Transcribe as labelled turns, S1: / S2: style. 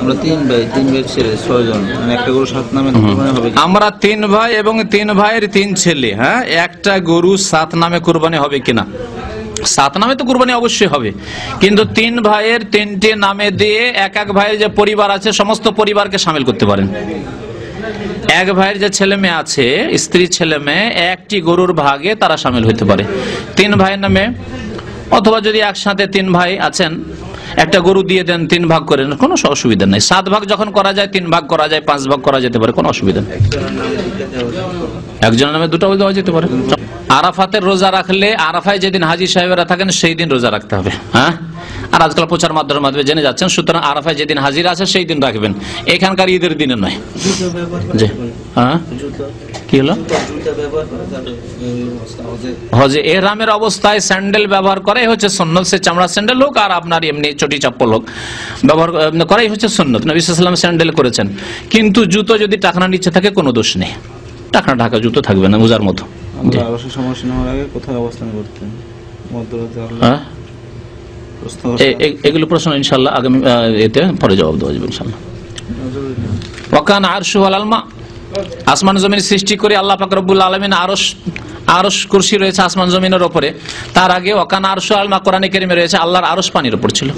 S1: আমরা তিন ভাই তিন ভাই ছেলে ছয়জন। মানে একটা গরু সাত নামে কোরবানি হবে কি?
S2: আমরা তিন ভাই এবং তিন ভাইয়ের তিন ছেলে হ্যাঁ? একটা গরু সাত নামে কোরবানি হবে কিনা? সাত নামে তো কোরবানি অবশ্যই হবে। কিন্তু তিন ভাইয়ের তিনটি নামে দিয়ে এক এক ভাইয়ের যে পরিবার আছে সমস্ত পরিবারকে সামিল করতে পারেন। এক ভাইয়ের যে ছেলে মেয়ে আছে স্ত্রী ছেলে মেয়ে একটি গরুর ভাগে তারা সামিল হতে পারে। তিন ভাইয়ের নামে অথবা যদি একসাথে তিন ভাই আছেন একটা গরু দিয়ে দেন, তিন ভাগ করেন কোনো অসুবিধা নেই। সাত ভাগ যখন করা যায়, তিন ভাগ করা যায়, পাঁচ ভাগ করা যেতে পারে, কোনো অসুবিধা নেই। একজনের নামে দুটো দেওয়া যেতে পারে। আরাফাতের রোজা রাখলে, আরাফায় যেদিন হাজি সাহেবেরা থাকেন, সেই দিন রোজা রাখতে হবে হ্যাঁ? আর আজকাল প্রচার মাধ্যমের মাধ্যমে জেনে যাচ্ছেন, সুতরাং আরাফায় যেদিন হাজির আছে, সেই দিন রাখবেন। এখানকার ঈদের দিনে নয়। হ্যাঁ? কি হলো? হজে এহরামের অবস্থায় স্যান্ডেল ব্যবহার করাই হচ্ছে সন্ন্যত সে চামড়া স্যান্ডেল হোক আর আপনার এমনি চটি চপ্পল হোক ব্যবহার করাই হচ্ছে সন্ন্যত নবী সাল্লাম স্যান্ডেল করেছেন। কিন্তু জুতো যদি টাকনা নিচে থাকে কোনো দোষ নেই। টাকনা ঢাকা জুতো থাকবে না মোজার মতো।
S1: আরও
S2: হ্যাঁ? এগুলো প্রশ্ন ইনশাল্লাহ আগামী এতে পরে জবাব দেওয়া যাবে ইনশাল্লাহ ওয়াকান আরশু আলমা আসমান জমিন সৃষ্টি করে আল্লাহ পাক রব্বুল আলমিন আরস আরস কুরসি রয়েছে আসমান জমিনের ওপরে। তার আগে অকান আরশো আলমা কোরআনে কেরিমে রয়েছে, আল্লাহর আরস পানির উপর ছিল।